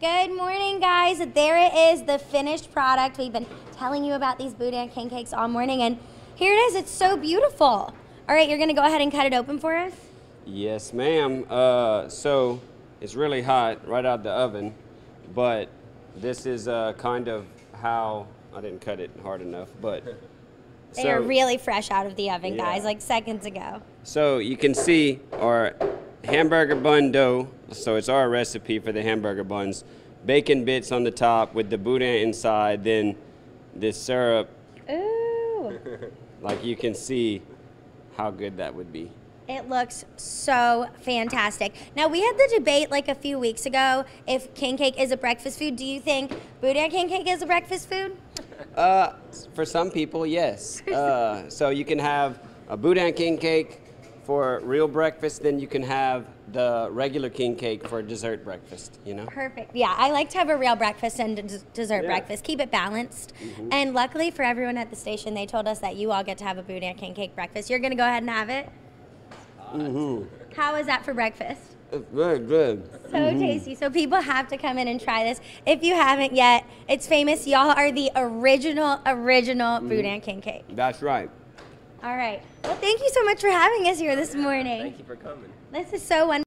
Good morning, guys. There it is, the finished product. We've been telling you about these Boudin king cakes all morning, and here it is. It's so beautiful. All right, you're gonna go ahead and cut it open for us. Yes, ma'am. Uh, so it's really hot right out of the oven, but this is uh, kind of how I didn't cut it hard enough, but They are really fresh out of the oven, Yeah. guys, like seconds ago. So you can see our hamburger bun dough. So it's our recipe for the hamburger buns. Bacon bits on the top with the boudin inside, then this syrup. Ooh. Like you can see how good that would be. It looks so fantastic. Now, we had the debate like a few weeks ago if king cake is a breakfast food. Do you think Boudin king cake is a breakfast food? Uh, for some people, yes. Uh, so you can have a boudin king cake for real breakfast, then you can have the regular king cake for dessert breakfast. You know. Perfect. Yeah, I like to have a real breakfast and des- dessert Yeah. breakfast. Keep it balanced. Mm-hmm. And luckily for everyone at the station, they told us that you all get to have a Boudin king cake breakfast. You're going to go ahead and have it? Mm-hmm. How is that for breakfast? Uh, it's very good. So mm-hmm. tasty. So people have to come in and try this. If you haven't yet, it's famous. Y'all are the original, original mm-hmm. Boudin king cake. That's right. All right. Well, thank you so much for having us here this morning. Thank you for coming. This is so wonderful.